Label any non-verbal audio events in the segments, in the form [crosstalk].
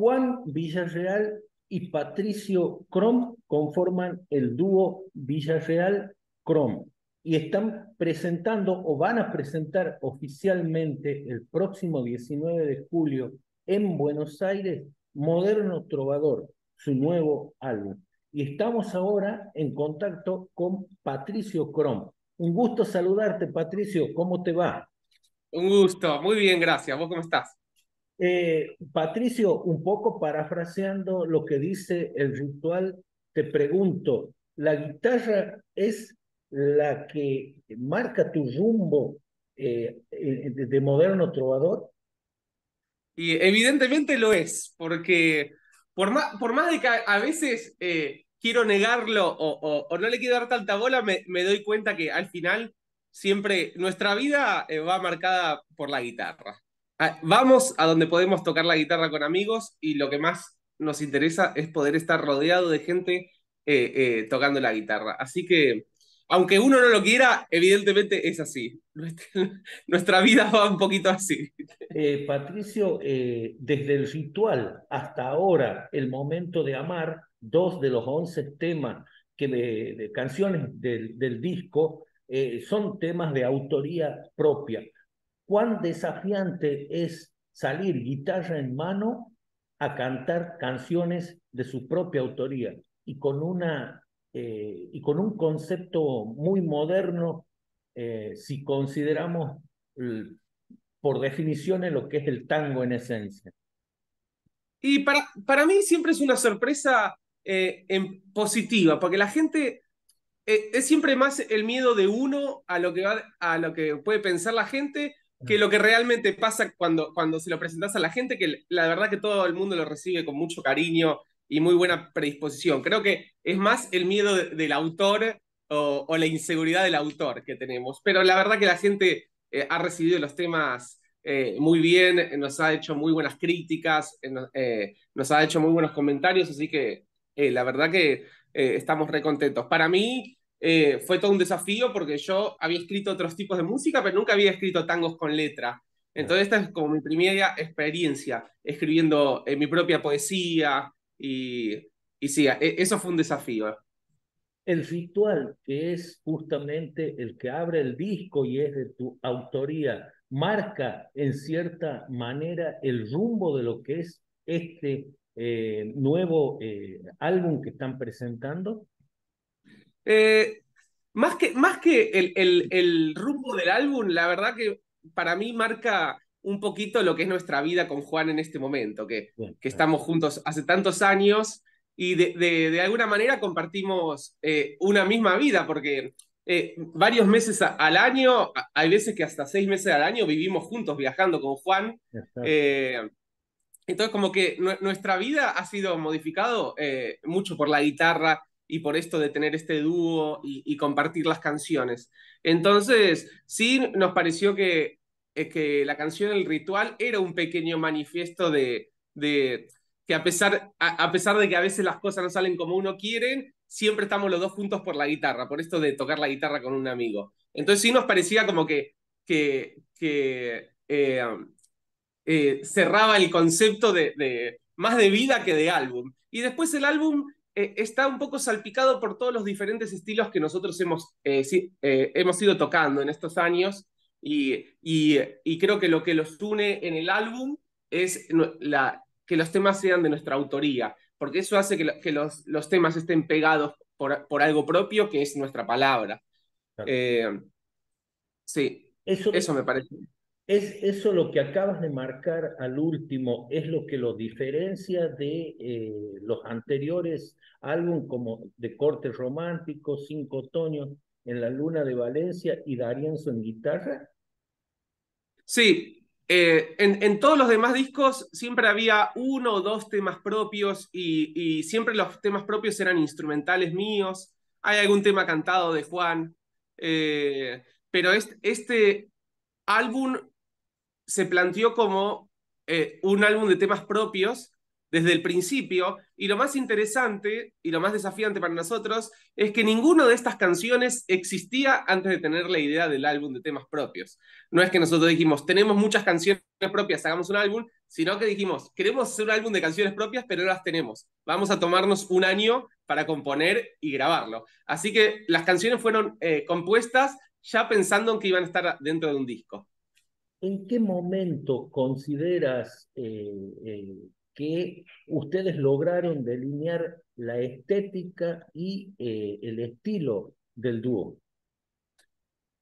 Juan Villarreal y Patricio Crom conforman el dúo Villarreal-Crom y están presentando o van a presentar oficialmente el próximo 19 de julio en Buenos Aires Moderno Trovador, su nuevo álbum. Y estamos ahora en contacto con Patricio Crom. Un gusto saludarte, Patricio. ¿Cómo te va? Un gusto, muy bien, gracias. ¿Vos cómo estás? Eh, Patricio, un poco parafraseando lo que dice el ritual, te pregunto, ¿la guitarra es la que marca tu rumbo eh, eh, de moderno trovador? Y evidentemente lo es, porque por más, por más de que a, veces quiero negarlo o, no le quiero dar tanta bola, me, doy cuenta que al final siempre nuestra vida va marcada por la guitarra. Ah, vamos a donde podemos tocar la guitarra con amigos y lo que más nos interesa es poder estar rodeado de gente eh, eh, tocando la guitarra. Así que, aunque uno no lo quiera, evidentemente es así. [laughs] Nuestra, vida va un poquito así. Eh, Patricio, desde el ritual hasta ahora, el momento de amar, dos de los once temas que de, canciones del, del disco son temas de autoría propia cuán desafiante es salir guitarra en mano a cantar canciones de su propia autoría y con, una, eh, y con un concepto muy moderno eh, si consideramos por definición lo que es el tango en esencia. Y para, para mí siempre es una sorpresa eh, en positiva, porque la gente es siempre más el miedo de uno a lo que va, a lo que puede pensar la gente que lo que realmente pasa cuando, cuando se lo presentas a la gente, que la verdad que todo el mundo lo recibe con mucho cariño y muy buena predisposición. Creo que es más el miedo del autor o, la inseguridad del autor que tenemos. Pero la verdad que la gente eh, ha recibido los temas eh, muy bien, nos ha hecho muy buenas críticas, eh, nos ha hecho muy buenos comentarios, así que la verdad que estamos recontentos. Para mí, eh, fue todo un desafío porque yo había escrito otros tipos de música, pero nunca había escrito tangos con letra. Entonces esta es como mi primera experiencia escribiendo mi propia poesía y, sí, e, eso fue un desafío. El ritual, que es justamente el que abre el disco y es de tu autoría, marca en cierta manera el rumbo de lo que es este eh, nuevo eh, álbum que están presentando? Eh, más que, más que el, el, el, rumbo del álbum, la verdad que para mí marca un poquito lo que es nuestra vida con Juan en este momento, que, que estamos juntos hace tantos años y de, de, alguna manera compartimos eh, una misma vida, porque eh, varios meses al año, hay veces que hasta seis meses al año vivimos juntos viajando con Juan. entonces, como que nuestra vida ha sido modificado mucho por la guitarra, y por esto de tener este dúo y, compartir las canciones. Entonces, sí nos pareció que, eh, que la canción El Ritual era un pequeño manifiesto de, que a pesar, a, pesar de que a veces las cosas no salen como uno quiere, siempre estamos los dos juntos por la guitarra, por esto de tocar la guitarra con un amigo. Entonces sí nos parecía como que, que, eh, eh, cerraba el concepto de, más de vida que de álbum. Y después el álbum eh, está un poco salpicado por todos los diferentes estilos que nosotros hemos, eh, eh, hemos ido tocando en estos años y, y, creo que lo que los une en el álbum es la, que los temas sean de nuestra autoría, porque eso hace que, que los, los, temas estén pegados por, por, algo propio que es nuestra palabra. sí, eso, eso me parece. Es eso lo que acabas de marcar al último, es lo que lo diferencia de eh, los anteriores álbumes como de corte romántico, Cinco Otoños en la Luna de Valencia y Darienzo en guitarra. Sí, eh, en, en, todos los demás discos siempre había uno o dos temas propios y, siempre los temas propios eran instrumentales míos. Hay algún tema cantado de Juan, eh, pero este, este álbum se planteó como eh, un álbum de temas propios desde el principio. Y lo más interesante y lo más desafiante para nosotros es que ninguna de estas canciones existía antes de tener la idea del álbum de temas propios. No es que nosotros dijimos, tenemos muchas canciones propias, hagamos un álbum, sino que dijimos, queremos hacer un álbum de canciones propias, pero no las tenemos. Vamos a tomarnos un año para componer y grabarlo. Así que las canciones fueron eh, compuestas ya pensando en que iban a estar dentro de un disco. ¿En qué momento consideras eh, eh, que ustedes lograron delinear la estética y eh, el estilo del dúo?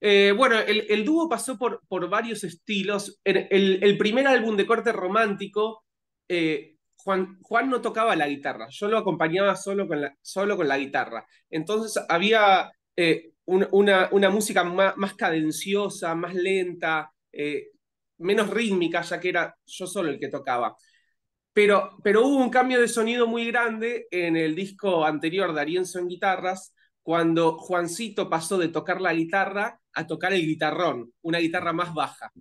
bueno, el, dúo pasó por, por varios estilos. El, primer álbum de corte romántico, Juan, no tocaba la guitarra, yo lo acompañaba solo con la, solo con la guitarra. Entonces había una, una, música más, cadenciosa, más lenta, eh, menos rítmica, ya que era yo solo el que tocaba. Pero, pero hubo un cambio de sonido muy grande en el disco anterior de Arienzo en guitarras, cuando Juancito pasó de tocar la guitarra a tocar el guitarrón, una guitarra más baja.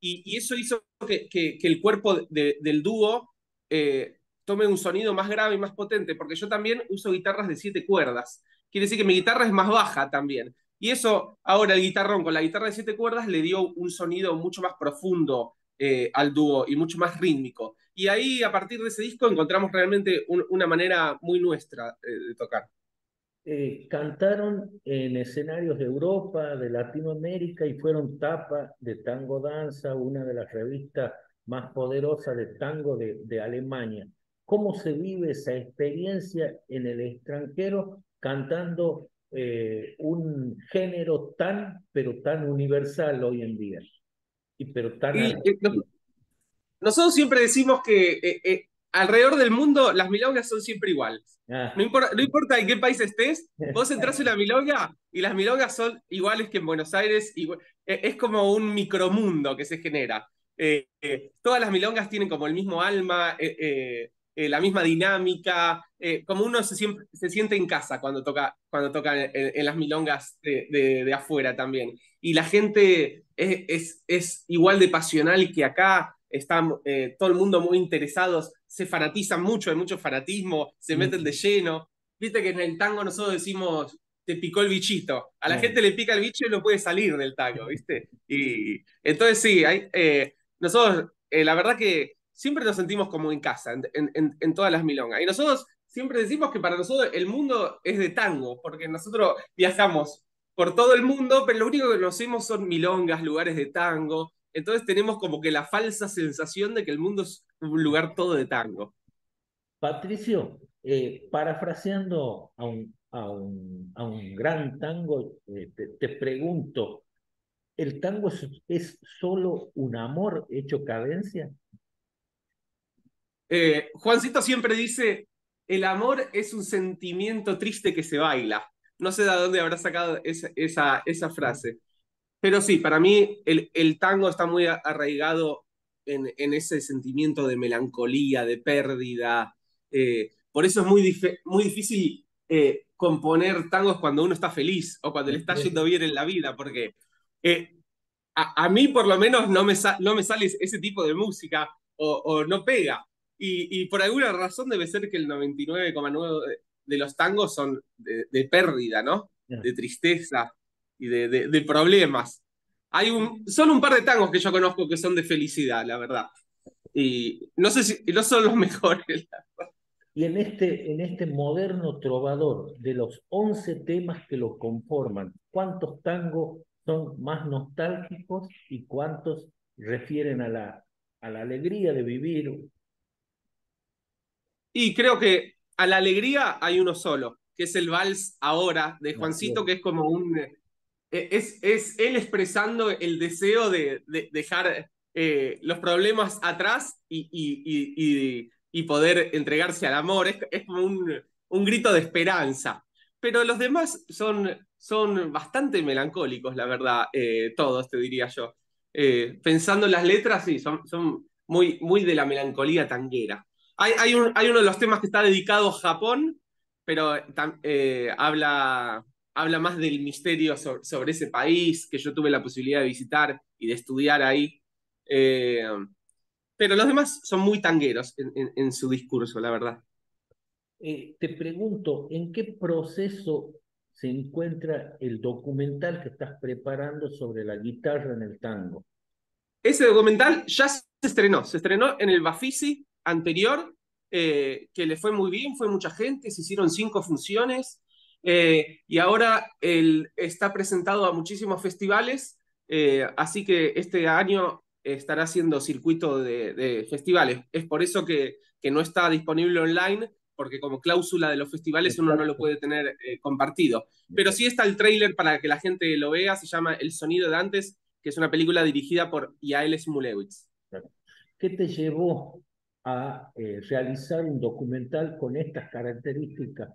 Y, eso hizo que, que, el cuerpo del dúo eh, tome un sonido más grave y más potente, porque yo también uso guitarras de siete cuerdas. Quiere decir que mi guitarra es más baja también. Y eso, ahora el guitarrón con la guitarra de siete cuerdas le dio un sonido mucho más profundo eh, al dúo y mucho más rítmico. Y ahí, a partir de ese disco, encontramos realmente una manera muy nuestra eh, de tocar. Eh, cantaron en escenarios de Europa, de Latinoamérica y fueron tapa de Tango Danza, una de las revistas más poderosas de tango de, de Alemania. ¿Cómo se vive esa experiencia en el extranjero cantando eh, un género tan, pero tan universal hoy en día. Y, pero tan nosotros siempre decimos que eh, eh, alrededor del mundo las milongas son siempre iguales. Ah. No, importa, no importa en qué país estés, vos [laughs] entras en la milonga y las milongas son iguales que en Buenos Aires. es como un micromundo que se genera. todas las milongas tienen como el mismo alma, la misma dinámica, eh, como uno se, se, siente en casa cuando toca, cuando toca en, las milongas de, de, afuera también. Y la gente es, es, igual de pasional que acá, está eh, todo el mundo muy interesados, se fanatizan mucho, hay mucho fanatismo, se meten de lleno. Viste que en el tango nosotros decimos, te picó el bichito. A la gente le pica el bicho y no puede salir del tango, ¿viste? Y entonces sí, hay, eh, nosotros, la verdad que siempre nos sentimos como en casa, en, todas las milongas. Y nosotros siempre decimos que para nosotros el mundo es de tango, porque nosotros viajamos por todo el mundo, pero lo único que conocemos son milongas, lugares de tango. Entonces tenemos como que la falsa sensación de que el mundo es un lugar todo de tango. Patricio, eh, parafraseando a un, a, un, a un, gran tango, eh, te, pregunto, ¿el tango es, solo un amor hecho cadencia? Eh, Juancito siempre dice, el amor es un sentimiento triste que se baila. No sé de dónde habrá sacado esa, esa, frase. Pero sí, para mí el, el tango está muy arraigado en, en, ese sentimiento de melancolía, de pérdida. Eh, por eso es muy, muy difícil eh, componer tangos cuando uno está feliz o cuando le está yendo bien en la vida, porque eh, a, a, mí por lo menos no me, no me sale ese tipo de música o, o no pega. Y, por alguna razón debe ser que el 99,9 de los tangos son de, pérdida, ¿no? De tristeza y de, problemas. Hay un, solo un par de tangos que yo conozco que son de felicidad, la verdad. Y no sé si no son los [laughs] mejores. Y en este, en este moderno trovador, de los 11 temas que lo conforman, ¿cuántos tangos son más nostálgicos y cuántos refieren a la, a la alegría de vivir y creo que a la alegría hay uno solo, que es el vals ahora de Juancito, que es como un... Eh, es, es él expresando el deseo de, dejar eh, los problemas atrás y, y, y, poder entregarse al amor. Es, es como un, un, grito de esperanza. Pero los demás son, son bastante melancólicos, la verdad, eh, todos, te diría yo. pensando en las letras, sí, son, son muy, muy de la melancolía tanguera. Hay, uno de los temas que está dedicado a Japón, pero eh, habla, habla más del misterio sobre, ese país que yo tuve la posibilidad de visitar y de estudiar ahí. Eh, pero los demás son muy tangueros en, su discurso, la verdad. Eh, te pregunto, ¿en qué proceso se encuentra el documental que estás preparando sobre la guitarra en el tango? Ese documental ya se estrenó, se estrenó en el Bafisi anterior, eh, que le fue muy bien, fue mucha gente, se hicieron cinco funciones eh, y ahora él está presentado a muchísimos festivales, eh, así que este año estará haciendo circuito de, festivales. Es por eso que, que, no está disponible online, porque como cláusula de los festivales uno no lo puede tener compartido. Pero sí está el trailer para que la gente lo vea, se llama El sonido de antes, que es una película dirigida por Yael Smulewitz. ¿Qué te llevó a eh, realizar un documental con estas características?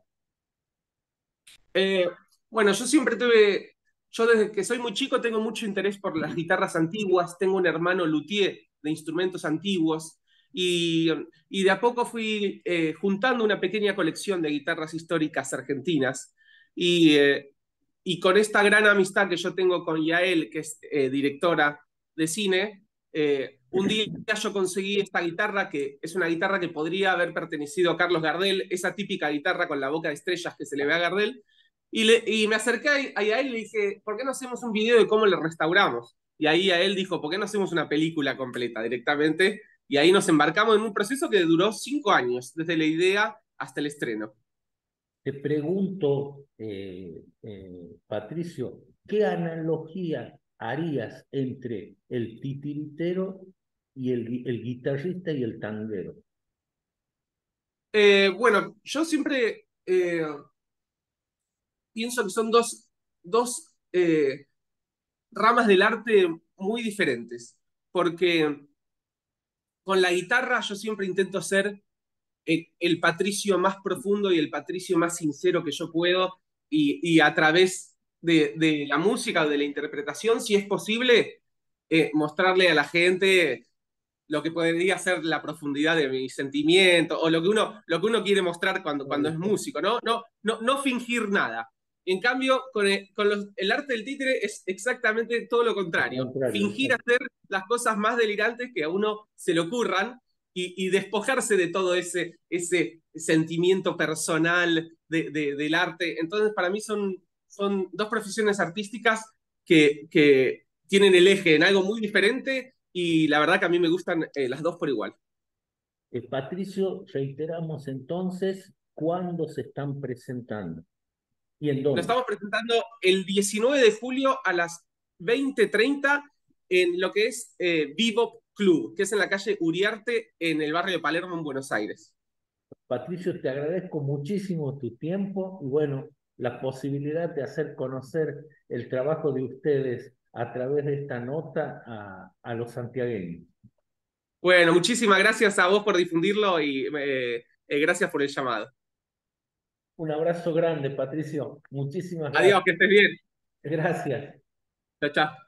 Eh, bueno, yo siempre tuve, yo desde que soy muy chico tengo mucho interés por las guitarras antiguas, tengo un hermano luthier de instrumentos antiguos y, y de a poco fui eh, juntando una pequeña colección de guitarras históricas argentinas y, y con esta gran amistad que yo tengo con Yael, que es directora de cine, eh, un día yo conseguí esta guitarra, que es una guitarra que podría haber pertenecido a Carlos Gardel, esa típica guitarra con la boca de estrellas que se le ve a Gardel, y, le, y me acerqué a, él y le dije, ¿por qué no hacemos un video de cómo le restauramos? Y ahí a él dijo, ¿por qué no hacemos una película completa directamente? Y ahí nos embarcamos en un proceso que duró cinco años, desde la idea hasta el estreno. Te pregunto, eh, eh, Patricio, ¿qué analogía harías entre el titiritero y el, el guitarrista y el tanguero? Eh, bueno, yo siempre eh, pienso que son dos, dos eh, ramas del arte muy diferentes, porque con la guitarra yo siempre intento ser el, patricio más profundo y el patricio más sincero que yo puedo, y, y a través de, la música o de la interpretación, si es posible, mostrarle a la gente lo que podría ser la profundidad de mi sentimiento o lo que uno, lo que uno quiere mostrar cuando, cuando es músico, ¿no? No, no, no fingir nada. En cambio, con, el, con el arte del títere es exactamente todo lo contrario. Fingir hacer las cosas más delirantes que a uno se le ocurran y, despojarse de todo ese, ese sentimiento personal del arte. Entonces, para mí son son dos profesiones artísticas que, que tienen el eje en algo muy diferente y la verdad que a mí me gustan eh, las dos por igual. Eh, Patricio, reiteramos entonces cuándo se están presentando y en dónde. Lo estamos presentando el 19 de julio a las 20:30 en lo que es eh, Vivo Club, que es en la calle Uriarte, en el barrio de Palermo, en Buenos Aires. Patricio, te agradezco muchísimo tu tiempo y bueno, la posibilidad de hacer conocer el trabajo de ustedes a través de esta nota a, a los santiagueños. Bueno, muchísimas gracias a vos por difundirlo y eh, eh, gracias por el llamado. Un abrazo grande, Patricio. Muchísimas gracias. Adiós, que estés bien. Gracias. Chao, chao.